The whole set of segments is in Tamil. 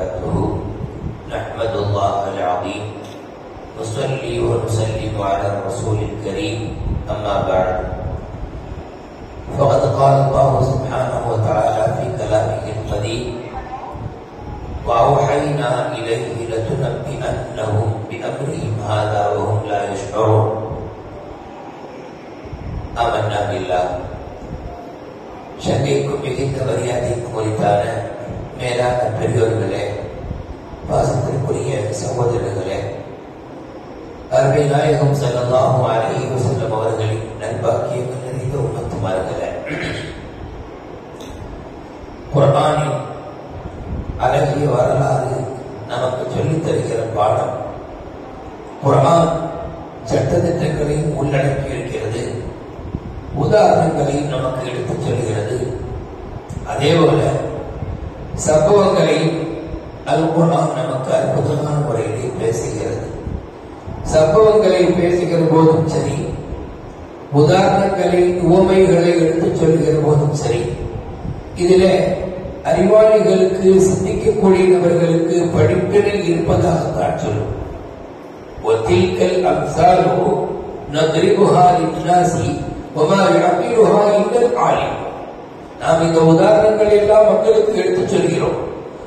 وبركاته نحمد الله العظيم. نصلي ونسلم على الرسول الكريم. أما بعد. فقد قال الله سبحانه وتعالى في كلامه القديم وأوحينا إليه لتنبئنهم بأمرهم هذا وهم لا يشعرون. آمنا بالله. ശങ്കയ്ക്കും മികച്ച മര്യാദയ്ക്കും ഒരുത്താണ് മേലാത്ത പ്രയോജനങ്ങളെ பாசத்திற்குரிய சகோதரர்களே அருமை நாயகம் செல்லல்லாஹும் அழகிய செல்லும் அவர்களின் நல்பாக்கியங்கள் நிறைந்த உமத்துமார்களே குரானின் அழகிய வரலாறு நமக்கு சொல்லித் தருகிற பாடம் குரான் சட்டத்திட்டங்களையும் உள்ளடக்கி இருக்கிறது உதாரணங்களையும் நமக்கு எடுத்துச் சொல்கிறது. அதேபோல சம்பவங்களையும் அல் குர்ஆன் நமக்கு அற்புதமான முறையிலே பேசுகிறது. சம்பவங்களை பேசுகிற போதும் சரி உதாரணங்களை உவமைகளை எடுத்துச் சொல்கிற போதும் சரி இதுல அறிவாளிகளுக்கு சிந்திக்கக்கூடியவர்களுக்கு படிப்பினை இருப்பதாகத்தான் சொல்லும். ஒத்தில்கல் அம்சாலோ நத்ரிபுஹா லின்னாசி வமா யஅகிலுஹா இல்லல் ஆலிம். நாம் இந்த உதாரணங்கள் எல்லாம் மக்களுக்கு எடுத்துச் சொல்கிறோம்.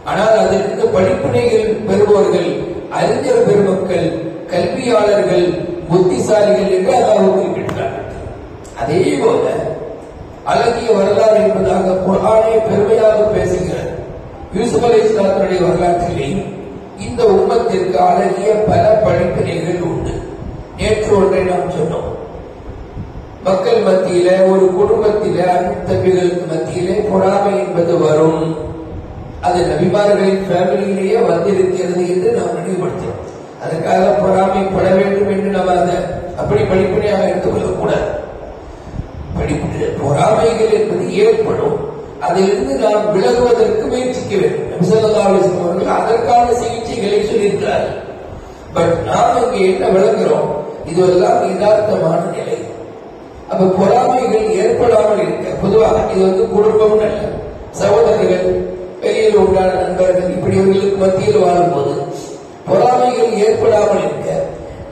ஆனால் அதற்கு படிப்பினைகள் பெறுபவர்கள் அறிஞர் பெருமக்கள் கல்வியாளர்கள் புத்திசாலிகள் என்று அல்லாஹ் குறிப்பிட்டார்கள் அதே போல அழகிய வரலாறு என்பதாக குரானே பெருமையாக பேசுகிறார். யூசுப் அலி இஸ்லாத்தினுடைய வரலாற்றிலேயும் இந்த உம்மத்திற்கு அழகிய பல படிப்பினைகள் உண்டு. நேற்று ஒன்றை நாம் சொன்னோம். மக்கள் மத்தியில ஒரு குடும்பத்தில அன்பு தம்பிகளுக்கு மத்தியிலே பொறாமை என்பது வரும். அது நபிமார்களின் ஃபேமிலியிலேயே வந்திருக்கிறது என்று நாம் நினைவுபடுத்தோம் அதற்காக பொறாமைப்பட வேண்டும் என்று நாம் அதை அப்படி படிப்படியாக எடுத்துக்கொள்ளக் கூடாது படிப்பு பொறாமைகள் என்பது ஏற்படும். அதிலிருந்து நாம் விலகுவதற்கு முயற்சிக்க வேண்டும். நபிசல்லா அவர்கள் அதற்கான சிகிச்சைகளை சொல்லியிருக்கிறார்கள். பட் நாம் இங்கு என்ன விளங்குறோம் இதுவெல்லாம் யதார்த்தமான நிலை. அப்ப பொறாமைகள் ஏற்படாமல் இருக்க பொதுவாக இது வந்து குடும்பம் அல்ல சகோதரர்கள் வேலையில் உண்டான நண்பர்கள் இப்படியவர்களுக்கு மத்தியில் வாழும்போது பொறாமைகள் ஏற்படாமல் இருக்க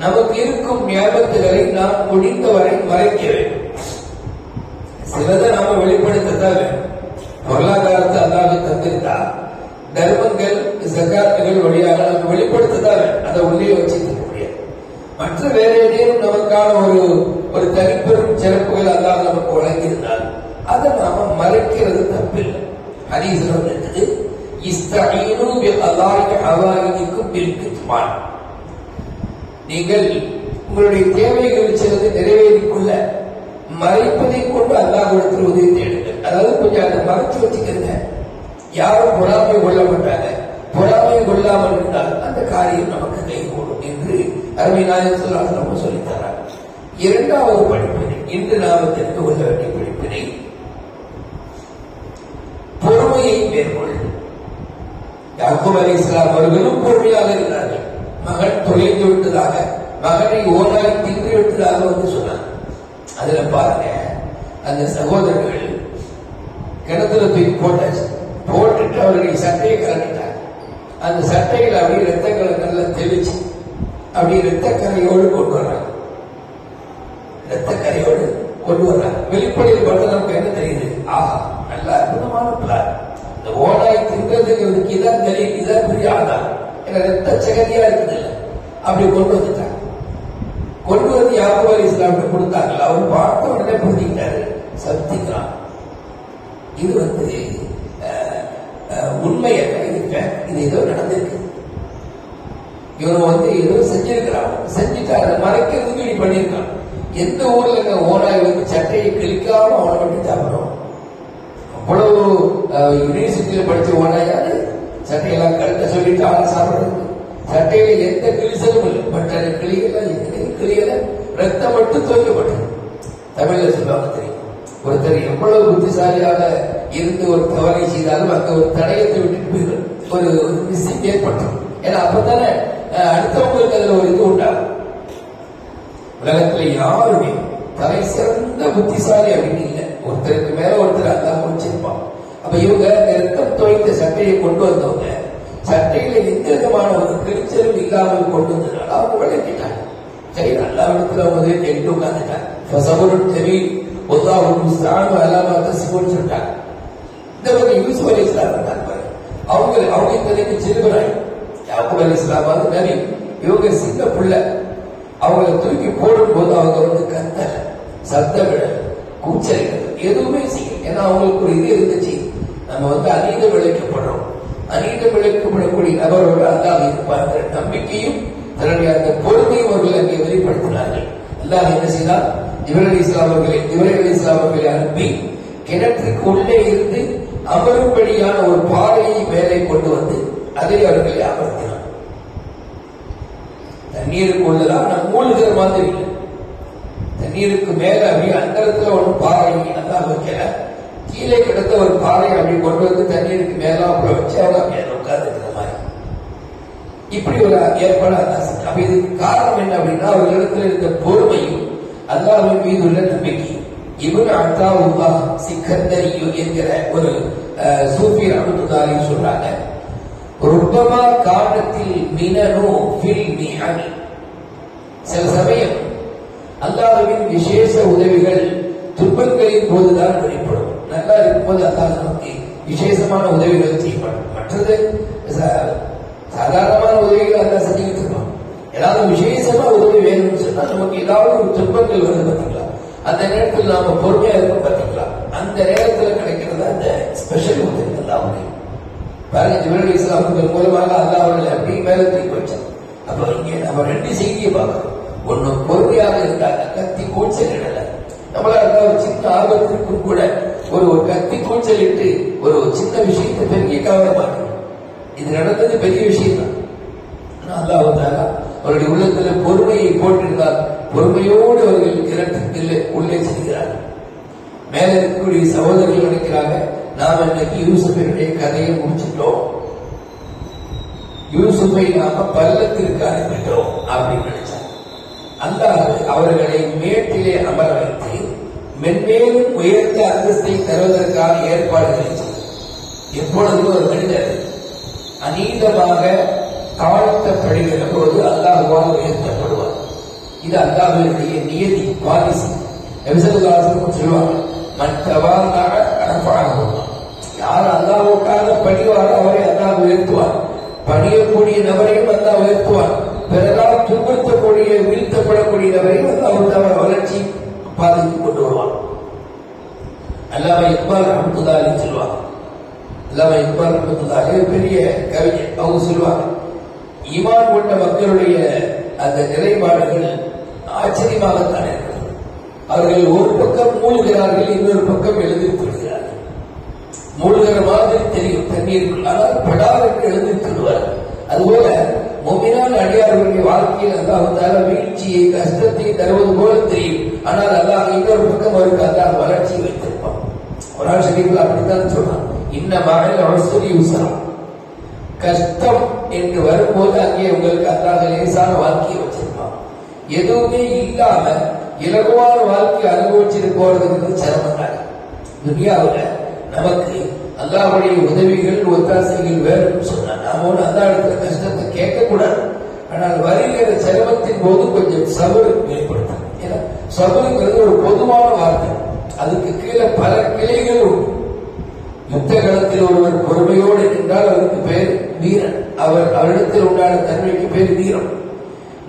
நமக்கு இருக்கும் ஞாபகத்துகளை நாம் முடிந்தவரை மறைக்க வேண்டும். சிலதை நாம வெளிப்படுத்தத்தான் வேண்டும். பொருளாதாரத்தை அல்லாத தந்திருந்தா தர்மங்கள் சக்காத்துகள் வழியாக நம்ம வெளிப்படுத்தத்தான் வேண்டும். அதை உள்ளே வச்சிருக்க முடியாது. மற்ற வேற ஏதேனும் நமக்கான ஒரு ஒரு தனிப்பெரும் சிறப்புகள் அல்லாத நமக்கு வழங்கியிருந்தால் அதை நாம மறைக்கிறது தப்பில்லை. ஹரீஸ்ல இருக்குது இஸ்தஈனு பி அல்லாஹி நீங்கள் உங்களுடைய தேவைகள் சிலது நிறைவேறிக் கொள்ள மறைப்பதை கொண்டு அல்லாஹ்விடத்தில் உதவி தேடுங்கள். அதாவது கொஞ்சம் அதை மறைச்சு வச்சுக்கிறங்க யாரும் பொறாமை கொள்ள மாட்டாங்க பொறாமை கொள்ளாமல் இருந்தால் அந்த காரியம் நமக்கு கைகூடும் என்று அருமை நாயகம் சொல்லாத நம்ம சொல்லித்தரார் இரண்டாவது படிப்பினை இன்று நாம் தெரிந்து கொள்ள வேண்டிய படிப்பினை பொறுமையை மேற்கொள். யாக்கூப் அலி இஸ்லாம் அவர்களும் பொறுமையாக இருந்தார்கள். மகன் தொலைந்து விட்டதாக மகனை ஓனாய் தின்று விட்டதாக வந்து சொன்னார் அதுல பாருங்க அந்த சகோதரர்கள் கிணத்துல தூக்கி போட்டாச்சு. போட்டுட்டு அவர்கள் சட்டையை கலக்கிட்டாங்க அந்த சட்டைகள் அப்படியே ரத்தங்களை நல்லா தெளிச்சு அப்படியே ரத்தக்கரையோடு கொண்டு வர்றாங்க. ரத்தக்கரையோடு கொண்டு வர்றாங்க. வெளிப்படையில் பார்த்தா நமக்கு என்ன தெரியுது? ஆஹா நல்ல அற்புதமான பிளான். இந்த ஓனாய் தின்றதுங்கிறதுக்கு இதான் தெரியும் இதான் பெரிய ஆதாரம் எங்க ரத்த சகதியா இருக்குதுல்ல. அப்படி கொண்டு வந்துட்டாங்க. கொண்டு வந்து யாபு அலி இஸ்லாம்கிட்ட கொடுத்தாங்க அவர் பார்த்த உடனே புரிஞ்சுக்கிட்டாரு. சத்திக்கிறான் இது வந்து உண்மை அல்ல இது இது ஏதோ நடந்திருக்கு. இவன் வந்து ஏதோ செஞ்சிருக்கிறான். செஞ்சுட்டு அதை மறைக்கிறதுக்கு நீ பண்ணியிருக்கான். எந்த ஊர்ல ஓனாய் வந்து சட்டையை கிழிக்காம அவனை மட்டும் சாப்பிடும் யூனிவர்சிட்டியில படிச்ச ஓனாயாது சட்டையெல்லாம் கழுத்த சொல்லிட்டு அவனை சாப்பிடுறது. சட்டையில எந்த கிழிசலும் இல்லை. பட் அது கிளியல எத்தனையும் கிளியல ரத்தம் மட்டும் தோய்க்கப்பட்டது. தமிழ்ல சொல்லுவாங்க தெரியும். ஒருத்தர் எவ்வளவு புத்திசாலியாக இருந்து ஒரு தவறை செய்தாலும் அங்க ஒரு தடயத்தை விட்டுட்டு போயிடும் ஒரு ஒரு ஏற்பட்டோம் ஏன்னா அப்பதானே அடுத்தவங்களுக்கு அதுல ஒரு இது உண்டாகும். உலகத்துல யாருமே தலை சிறந்த புத்திசாலி அப்படின்னு இல்லை. ஒருத்தருக்கு மேல ஒருத்தர் அந்த அப்ப இவங்க ரத்தம் துவைத்த சட்டையை கொண்டு வந்தவங்க சட்டையில எந்த விதமான ஒரு கிழிச்சலும் இல்லாமல் கொண்டு வந்ததுனால அவங்க விளக்கிட்டாங்க சரி நல்லா இடத்துல வந்து எட்டு உட்காந்துட்டாங்க ஃபசபருன் ஜமீல் ஒல்லாஹு முஸ்தஆன் அலாமா சிவன் சொல்லிட்டாங்க. இந்த மாதிரி யூசுப் அலி இஸ்லாம் இருந்தாங்க அவங்க அவங்க இப்போதைக்கு சிறுவராய் யாக்கூப் அலி இஸ்லாம் வந்து நபி. இவங்க சின்ன பிள்ளை. அவங்களை தூக்கி போடும் போது அவங்க வந்து கத்தல சத்தமிட கூச்சல் எதுவுமே செய்யும் ஏன்னா அவங்களுக்கு ஒரு இது இருந்துச்சு. நம்ம வந்து அநீத விளைக்கப்படுறோம். அநீத விளைக்கப்படக்கூடிய நபரோடு அல்லாஹ் இருப்பார்கள் நம்பிக்கையும் தன்னுடைய அந்த பொறுமையும் அவர்கள் அங்கே வெளிப்படுத்தினார்கள். அல்லாஹ் என்ன செய்தார்? இவர் அலி இஸ்லாம் அவர்களை இஸ்லாம் அவர்களை அனுப்பி கிணற்றுக்கு உள்ளே இருந்து அமரும்படியான ஒரு பாறையை மேலே கொண்டு வந்து அதில் அவர்களை அமர்த்தினார். தண்ணீருக்கு உள்ளதான் நம்ம மூழ்கிற மாதிரி இல்லை. தண்ணீருக்கு மேல அப்படியே அந்தரத்துல ஒரு பாறை அல்லாஹ் வைக்கிறார் கீழே கிடந்த ஒரு பாறை அப்படி கொண்டு வந்து தண்ணீருக்கு மேல அப்புறம் வச்சு அவங்க அப்படியே உட்கார்ந்து இருக்கிற மாதிரி. இப்படி ஒரு ஏற்பாடு அப்ப இதுக்கு காரணம் என்ன அப்படின்னா அவர்களிடத்தில் இருந்த பொறுமையும் அல்லாவின் மீது உள்ள நம்பிக்கையும் இவன் அத்தா உபா சிக்கந்தரியு என்கிற ஒரு அஹ், சூஃபி ரஹமத்துல்லாஹி சொல்றாங்க. ரொம்பமா காலத்தில் மினனோ ஃபில் மிஹனி சில சமயம் அல்லாஹ்வின் விசேஷ உதவிகள் துன்பங்களின் போதுதான் வெளிப்படும். நல்லா இருக்கும்போது அல்லாஹ் நமக்கு விசேஷமான உதவிகள் செய்யப்படும் மற்றது சாதாரணமான உதவிகள் அல்லாஹ் செஞ்சுக்கிட்டு இருக்கோம் ஏதாவது விசேஷமா உதவி வேணும்னு சொன்னா நமக்கு ஏதாவது ஒரு துன்பங்கள் வருது பார்த்தீங்களா அந்த நேரத்தில் நாம பொறுமையா இருக்கும் பார்த்தீங்களா அந்த நேரத்தில் கிடைக்கிறது அந்த ஸ்பெஷல் உதவி அல்லாஹ் பாருங்க ஜிபரல் இஸ்லாமுகள் மூலமாக அல்லாஹ் அவர்களை அப்படி மேல தூக்கி வச்சார் அப்ப இங்கே நம்ம ரெண்டு செய்தியை பார்க்கணும் ஒண்ணு பொறுமையாக இருந்தாங்க கத்தி கூச்சல் இடல நம்மளா இருந்தா ஒரு சின்ன ஆபத்திற்கும் கூட ஒரு ஒரு கத்தி கூச்சல் இட்டு ஒரு சின்ன விஷயத்தை பெரிய கவனமாக இது நடந்தது பெரிய விஷயம் தான் ஆனா அல்லாஹ் அவருடைய உள்ளத்துல பொறுமையை போட்டிருந்தால் பொறுமையோடு அவர்கள் இரட்டத்தில் உள்ளே செல்கிறார் மேல இருக்கக்கூடிய சகோதரர்கள் நினைக்கிறாங்க நாம இன்னைக்கு யூசுஃபினுடைய கதையை முடிச்சிட்டோம். யூசுஃபை நாம பள்ளத்திற்கு அனுப்பிட்டோம் அப்படின்னு நினைச்சாங்க. அந்த அவர்களை மேட்டிலே அமர வைத்து மென்மேலும் உயர்ந்த அந்தஸ்தை தருவதற்கான ஏற்பாடுகளை. எப்பொழுதும் ஒரு மனிதர் அநீதமாக தாழ்த்தப்படுகிற போது அல்லாஹுவால் உயர்த்தப்படுவார். இது அல்லாஹுடைய நியதி பாலிசி சொல்லுவாங்க மற்றவாறு அல்லாம இக்பால் ரஹமத்துல்லாஹி சொல்லுவாங்க அல்லாம இக்பால் ரஹமத்துல்லாஹி பெரிய கவிஞர் அவங்க சொல்லுவாங்க ஈமான் கொண்ட மக்களுடைய அந்த நிலைப்பாடுகள் ஆச்சரியமாகத்தான் இருக்கிறது. அவர்கள் ஒரு பக்கம் மூழ்கிறார்கள் இன்னொரு பக்கம் எழுதி விடுகிறார்கள் மூழ்கிற மாதிரி தெரியும் தண்ணீருக்குள். ஆனால் படார் என்று எழுந்திருத்து விடுவார்கள் அதுபோல மொமினான் அடியார்களுடைய வாழ்க்கையில் அல்லாஹால வீழ்ச்சியை கஷ்டத்தை தருவது போல தெரியும். ஆனால் அல்லாஹ் இன்னொரு பக்கம் அவருக்கு அல்லாஹ் வளர்ச்சியை வைத்தது குரான் ஷரீஃப்ல அப்படித்தான் சொன்னான் இன்ன மகள் அவசரி உசரம் கஷ்டம் என்று வரும்போது அங்கே உங்களுக்கு அல்லாஹ் லேசான வாழ்க்கையை வச்சிருப்பான் எதுவுமே இல்லாம இலகுவான வாழ்க்கை அனுபவிச்சுட்டு போறதுக்கு சிரமம் தான் துனியாவுல நமக்கு அல்லாஹ்வுடைய உதவிகள் ஒத்தாசைகள் வேணும்னு சொன்னா நாம ஒன்று அல்லா இடத்துல கஷ்டத்தை கேட்கக்கூடாது ஆனால் வருகிற சிரமத்தின் போது கொஞ்சம் சபரு வெளிப்படுத்தணும் ஏன்னா சபருங்கிறது ஒரு பொதுவான வார்த்தை அதுக்கு கீழே பல கிளைகள் உண்டு யுத்த காலத்தில் ஒருவர் பொறுமையோடு நின்றால் அவருக்கு பெயர் வீரன். அவர் அவரிடத்தில் உண்டான தன்மைக்கு பேர் வீரம்.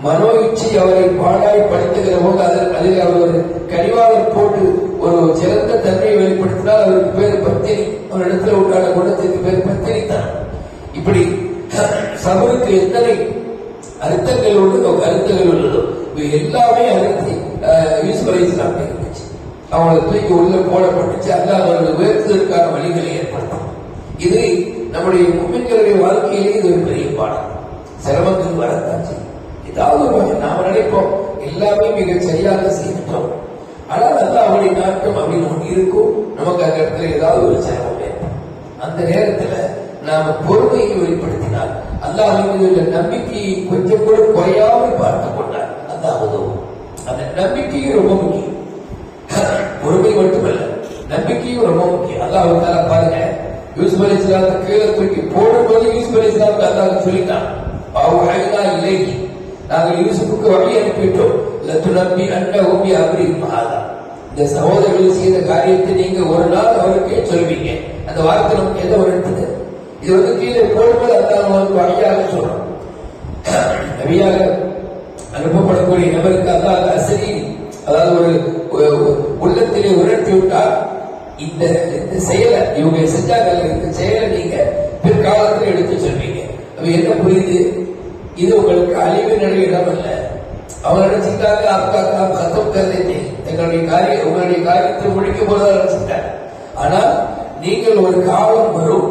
மனோ இச்சை அவரை பாடாய் படுத்துகிற போது அதில் அதில் அவர் ஒரு கடிவாளம் போட்டு ஒரு சிறந்த தன்மையை வெளிப்படுத்தினால் அவருக்கு பேர் பத்தினி. அவரிடத்தில் உண்டான குணத்திற்கு பேர் பத்தினி தான் இப்படி சமூகத்தில் எத்தனை அர்த்தங்கள் உள்ளதோ கருத்துகள் உள்ளதோ இவை எல்லாமே அர்த்தம் யூசுப் அலி இஸ்லாம் இருந்துச்சு அவங்களை தூக்கி உள்ள போடப்பட்டுச்சு. அல்லாஹ் அவர்களை உயர்த்துவதற்கான வழிகளை ஏற்படுத்தும். இது நம்முடைய மும்மின்களுடைய வாழ்க்கையிலே இது ஒரு பெரிய பாடம் சிரமங்கள் வரத்தாச்சு. ஏதாவது ஒரு வகை நாம நினைப்போம். எல்லாமே மிக சரியாக செய்கின்றோம் ஆனால் அல்லாஹ் அவருடைய நாட்டம் அப்படின்னு ஒன்று இருக்கும். நமக்கு அந்த இடத்துல ஏதாவது ஒரு சிரமம் ஏற்படும். அந்த நேரத்துல நாம பொறுமையை வெளிப்படுத்தினால் அல்லாஹ் மீது உள்ள நம்பிக்கையை கொஞ்சம் கூட குறையாமல் பார்த்துக் கொண்டார் அல்லாஹ் உதவும். அந்த நம்பிக்கையும் ரொம்ப முக்கியம். பொறுமை மட்டுமல்ல நம்பிக்கையும் ரொம்ப முக்கியம். அல்லாஹ் பாருங்க. யூசுப் அலி இஸ்லாத்தை கீழே தூக்கி போடும்போது யூசுப் அலி இஸ்லாமுக்கு அல்லாஹ் சொல்லிட்டான். பாவுஹைனா இல்லை நாங்கள் யூசுப்புக்கு வழி அனுப்பிட்டோம் லத்துனப்பி அன்ன ஓபி அப்படி மகாதா இந்த சகோதரர்கள் செய்த காரியத்தை நீங்க ஒரு நாள் அவருக்கே சொல்வீங்க. அந்த வார்த்தை நமக்கு எந்த ஒரு உணர்த்துது இது வந்து கீழே போடும்போது அல்லாஹ் வந்து வழியாக சொல்றோம் நபியாக அனுப்பப்படக்கூடிய நபருக்கு அல்லாஹ் அசரி அதாவது ஒரு உள்ளத்திலே உணர்த்தி விட்டார் இந்த இந்த செயலை இவங்க செஞ்சாங்கல்ல இந்த செயலை நீங்க பிற்காலத்தில் எடுத்து சொல்வீங்க. அப்ப என்ன புரியுது? இது உங்களுக்கு அழிவு நிலை இடம் அல்ல. அவங்க நினைச்சுட்டாங்க அப்பா அப்பா கத்தம் கருதி தங்களுடைய காரியம் உங்களுடைய காரியத்தை முடிக்கும் போது நினைச்சிட்டாங்க ஆனால் நீங்கள் ஒரு காலம் வரும்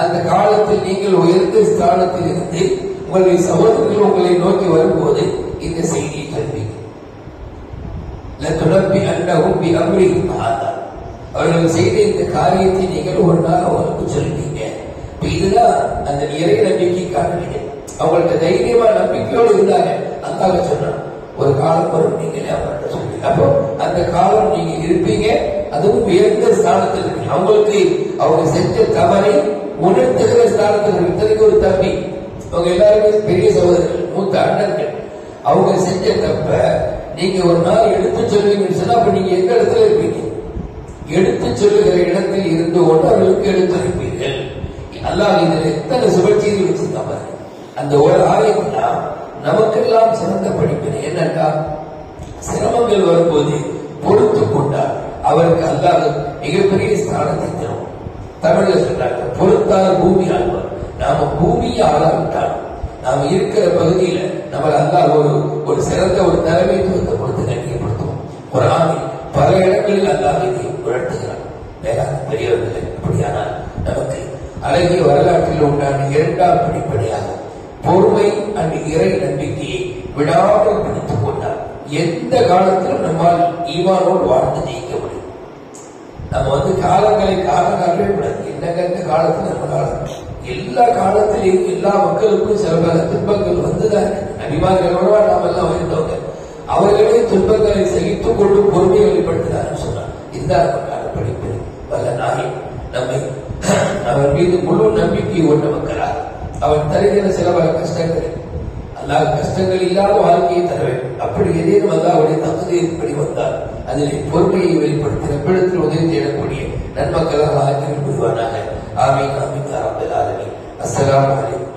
அந்த காலத்தில் நீங்கள் உயர்ந்த ஸ்தானத்தில் இருந்து உங்களுடைய சகோதரர்கள் உங்களை நோக்கி வரும்போது இந்த செய்தி சொல்வீங்க அன்னகும் பி அம்ரிஹிம் ஹாதா அவர்கள் செய்த இந்த காரியத்தை நீங்கள் ஒரு நாள் சொல்லுவீங்க. இப்ப இதுதான் அந்த இறை நம்பிக்கைக்கான நிலை அவங்களுக்கு தைரியமா நம்பிக்கையோடு இருந்தாங்க. அந்தாக சொன்னான் ஒரு காலம் வரும் நீங்களே அவர்கிட்ட சொல்லி அப்போ அந்த காலம் நீங்க இருப்பீங்க. அதுவும் உயர்ந்த ஸ்தானத்தில் இருப்பீங்க அவங்களுக்கு அவங்க செஞ்ச தவறை உணர்த்துகிற ஸ்தானத்தில் இருக்கு. இத்தனைக்கு ஒரு தம்பி. அவங்க எல்லாருமே பெரிய சகோதரர்கள் மூத்த அண்ணர்கள் அவங்க செஞ்ச தப்ப நீங்க ஒரு நாள் எடுத்து சொல்லுவீங்கன்னு சொன்னா அப்ப நீங்க எந்த இடத்துல இருப்பீங்க? எடுத்து சொல்லுகிற இடத்தில் இருந்து கொண்டு அவர்களுக்கு எடுத்திருப்பீர்கள் அல்லாஹ் இதில் எத்தனை சுழற்சியில் வச்சிருக்கா பாருங்க அந்த ஒரு ஆலயம் நமக்கெல்லாம் சிறந்த படிப்பினை என்னன்னா சிரமங்கள் வரும்போது பொறுத்து கொண்டால் அவருக்கு அல்லாத மிகப்பெரிய ஸ்தானத்தை தரும். தமிழ்ல சொல்றாங்க பொறுத்தால் பூமி ஆழ்வார். நாம பூமியை ஆளாவிட்டாலும் நாம இருக்கிற பகுதியில நம்ம அல்லா ஒரு ஒரு சிறந்த ஒரு தலைமைத்துவத்தை கொடுத்து கண்ணியப்படுத்துவோம் ஒரு ஆணை பல இடங்களில் அல்லாஹ் இதை உணர்த்துகிறார் வேளாண் பெரியவர்கள் அப்படியானால் நமக்கு அழகிய வரலாற்றில் உண்டான இரண்டாம் படிப்படியாக பொறுமை அண்ட் இறை நம்பிக்கையை விடாமல் பிடித்துக் கொண்டார் எந்த காலத்திலும் நம்மால் ஈமானோடு வாழ்ந்து ஜெயிக்க முடியும். நம்ம வந்து காலங்களை காலம் என்னங்க இந்த நம்ம காலம் எல்லா காலத்திலையும் எல்லா மக்களுக்கும் சில பல துன்பங்கள் வந்துதான் அபிமானிகளோட நாம் எல்லாம் இருந்தவங்க அவர்களே துன்பங்களை சகித்துக் கொண்டு பொறுமையை வெளிப்படுத்தினார் சொன்னார் இந்த படிப்பு வல்ல நாயை நம்மை அவன் மீது முழு நம்பிக்கை கொண்ட மக்களார். அவன் தருகிற சில பல கஷ்டங்கள். அல்லாஹ் கஷ்டங்கள் இல்லாத வாழ்க்கையை தர வேண்டும். அப்படி ஏதேனும் அல்லாவுடைய தகுதியின்படி வந்தால் அதில் பொறுமையை வெளிப்படுத்தி ரப்பிடத்தில் உதவி தேடக்கூடிய நன்மக்களாக ஆக்கிரம் புரிவானாக ஆமீன் ஆமீன் ஆரம்பில் السلام عليكم.